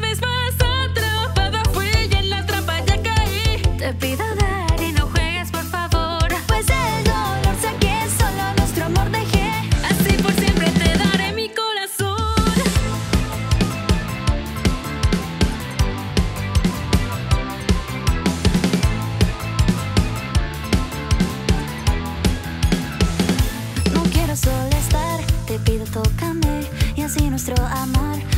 love is my song.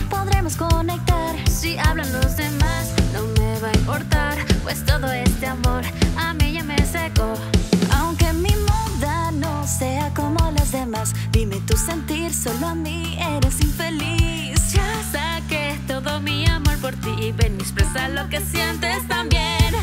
podremos conectar. Si hablan los demás, no me va a importar, pues todo este amor a mí ya me secó. Aunque mi moda no sea como las demás, dime tu sentir, solo a mí eres infeliz. Ya saqué todo mi amor por ti, ven y expresa lo que sientes también.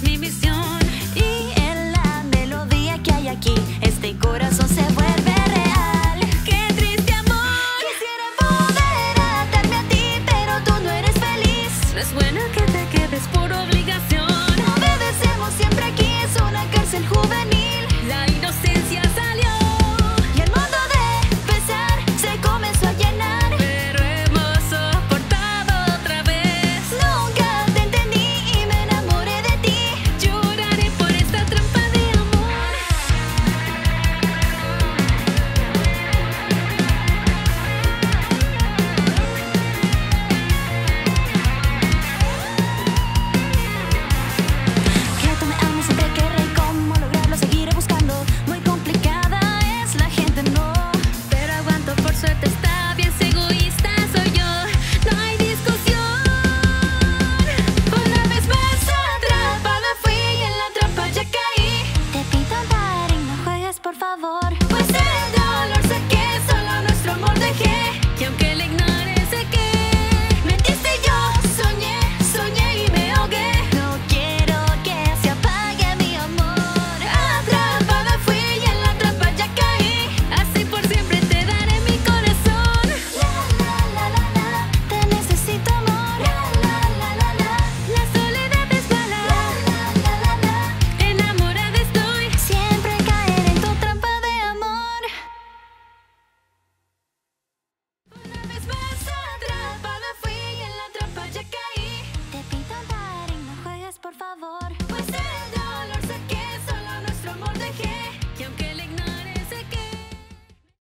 Miss me, Miss